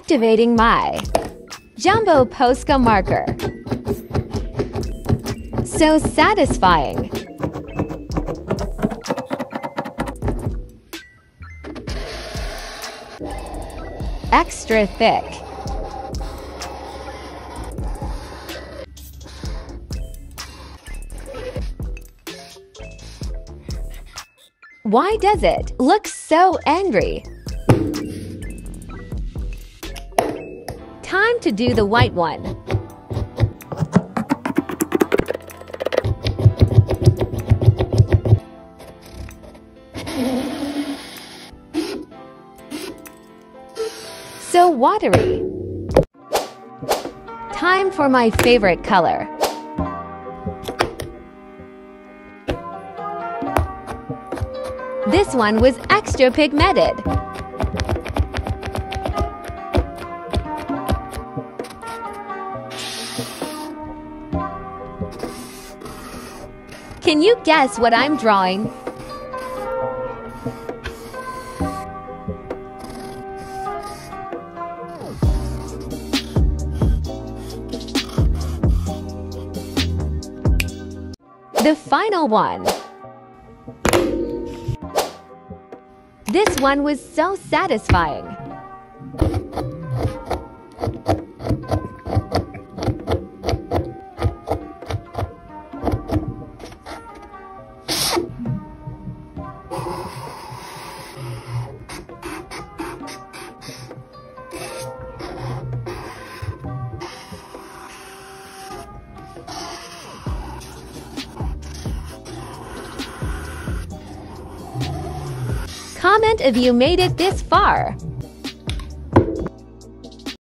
Activating my Jumbo Posca marker. So satisfying. Extra thick. Why does it look so angry? Time to do the white one. So watery. Time for my favorite color. This one was extra pigmented. Can you guess what I'm drawing? The final one. This one was so satisfying. Comment if you made it this far.